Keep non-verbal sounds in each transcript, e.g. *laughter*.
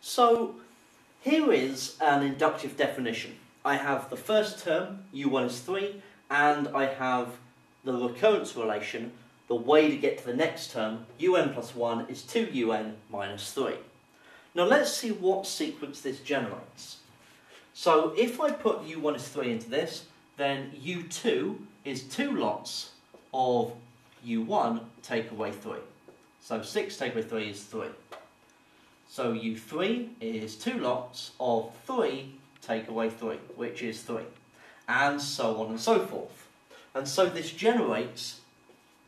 So here is an inductive definition. I have the first term, u1 is 3, and I have the recurrence relation, the way to get to the next term, un plus 1 is 2un minus 3. Now let's see what sequence this generates. So if I put u1 is 3 into this, then u2 is two lots of u1 take away 3. So 6 take away 3 is 3. So U3 is two lots of 3 take away 3, which is 3. And so on and so forth. And so this generates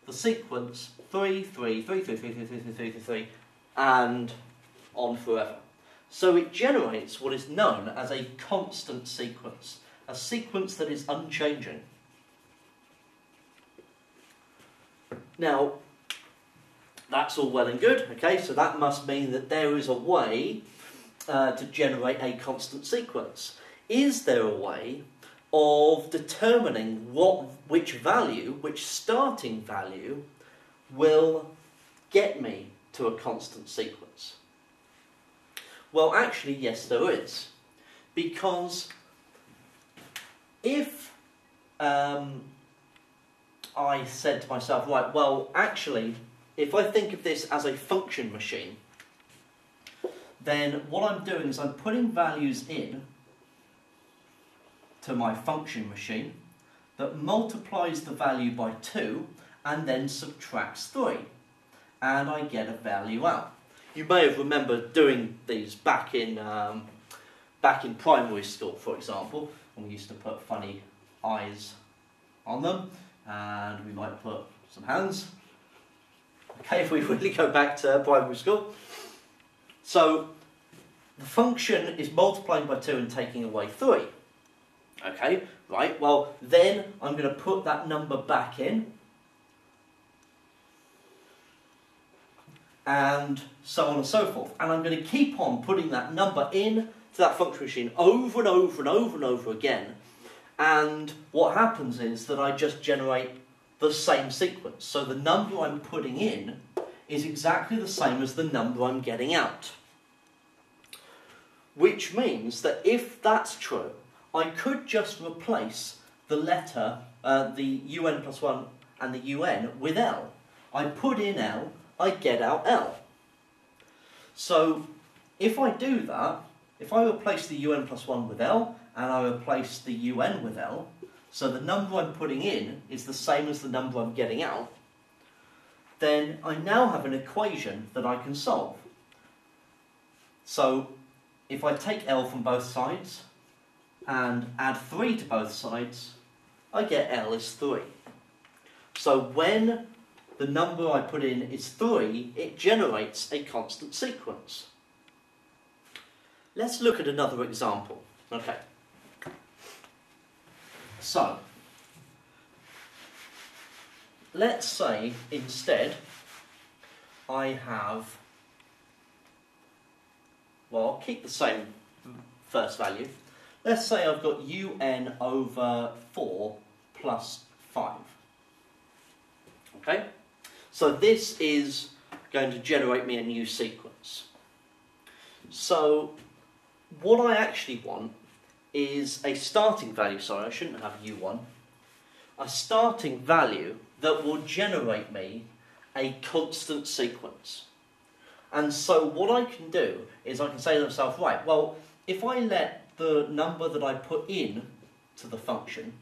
the sequence 3, 3, 3, 3, 3, 3, 3, 3, 3, 3, 3, and on forever. So it generates what is known as a constant sequence, a sequence that is unchanging. Now, that's all well and good, okay, so that must mean that there is a way uh, to generate a constant sequence. Is there a way of determining what, which value, which starting value, will get me to a constant sequence? Well, actually, yes, there is. Because if um, I said to myself, right, well, actually, if I think of this as a function machine, then what I'm doing is I'm putting values in to my function machine that multiplies the value by 2 and then subtracts 3 and I get a value out. You may have remembered doing these back in um, back in primary school for example when we used to put funny eyes on them and we might put some hands okay, if *laughs* we really go back to primary school. So the function is multiplying by 2 and taking away 3. Okay, right, well then I'm going to put that number back in. And so on and so forth. And I'm going to keep on putting that number in to that function machine over and over and over and over again. And what happens is that I just generate the same sequence. So the number I'm putting in is exactly the same as the number I'm getting out. Which means that if that's true, I could just replace the letter, uh, the un plus 1 and the un with L. I put in L, I get out L. So if I do that, if I replace the un plus 1 with L, and I replace the un with L, so the number I'm putting in is the same as the number I'm getting out, then I now have an equation that I can solve. So if I take L from both sides and add 3 to both sides, I get L is 3. So when the number I put in is 3, it generates a constant sequence. Let's look at another example. Okay. So, let's say instead I have, well, I'll keep the same first value. Let's say I've got un over 4 plus 5. Okay? So this is going to generate me a new sequence. So what I actually want is a starting value, sorry, I shouldn't have u1, a starting value that will generate me a constant sequence. And so what I can do is I can say to myself, right, well, if I let the number that I put in to the function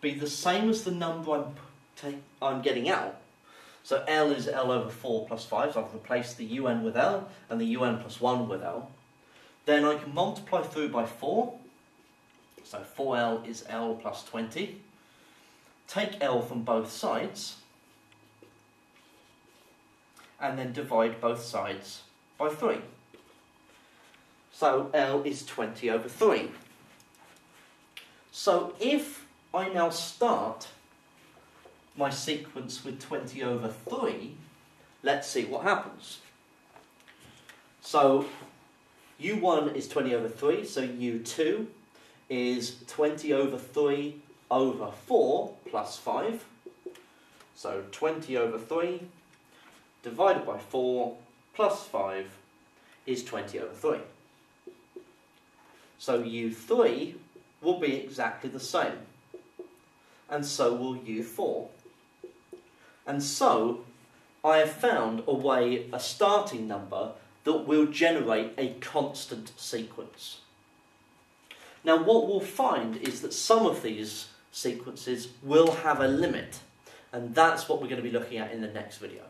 be the same as the number I'm, I'm getting out, so L is L over 4 plus 5, so I've replaced the UN with L and the UN plus 1 with L, then I can multiply through by 4, so 4L is L plus 20. Take L from both sides, and then divide both sides by 3. So L is 20 over 3. So if I now start my sequence with 20 over 3, let's see what happens. So U1 is 20 over 3, so U2 is 20 over 3 over 4 plus 5. So 20 over 3 divided by 4 plus 5 is 20 over 3. So U3 will be exactly the same. And so will U4. And so I have found a way, a starting number, that will generate a constant sequence. Now what we'll find is that some of these sequences will have a limit, and that's what we're going to be looking at in the next video.